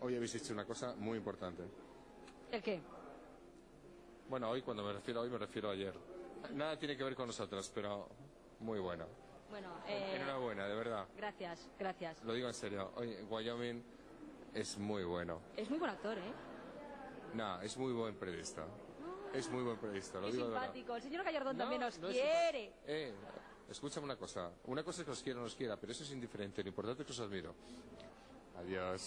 hoy habéis hecho una cosa muy importante. ¿El qué? Bueno, hoy cuando me refiero a hoy me refiero a ayer. Nada tiene que ver con nosotros, pero muy bueno. Bueno, eh, Enhorabuena, de verdad. gracias, gracias. Lo digo en serio. Hoy Wyoming es muy bueno. Es muy buen actor, ¿eh? No, es muy buen periodista. Ah. Es muy buen periodista, lo Es digo de verdad. simpático. El señor Gallardón No, también nos no quiere. Eh, escúchame una cosa. Una cosa es que os quiera o no os quiera, pero eso es indiferente. Lo importante es que os admiro. Adiós.